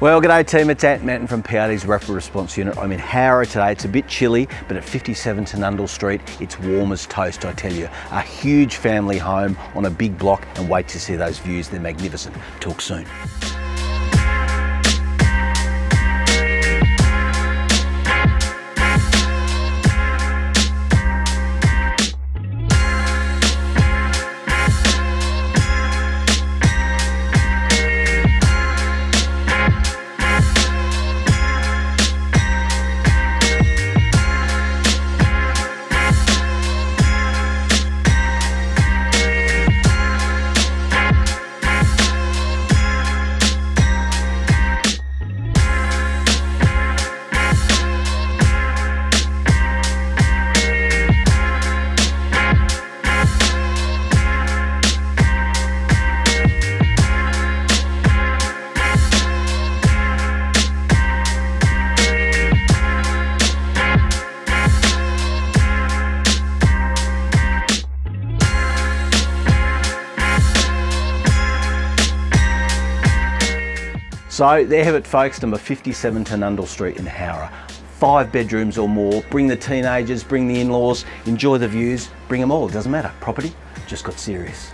Well, g'day team, it's Ant Manton from PRD's Rapid Response Unit. I'm in Howrah today. It's a bit chilly, but at 57 Tanundal Street, it's warm as toast, I tell you. A huge family home on a big block, and wait to see those views. They're magnificent. Talk soon. So there have it folks, number 57 Tanundal Street in Howrah. Five bedrooms or more, bring the teenagers, bring the in-laws, enjoy the views, bring them all, it doesn't matter. Property just got serious.